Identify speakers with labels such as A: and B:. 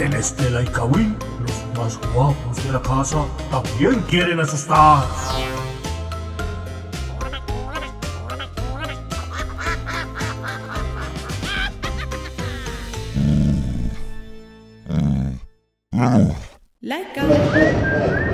A: En Estela y Kawin, los más guapos de la casa también quieren asustar.
B: Lecker.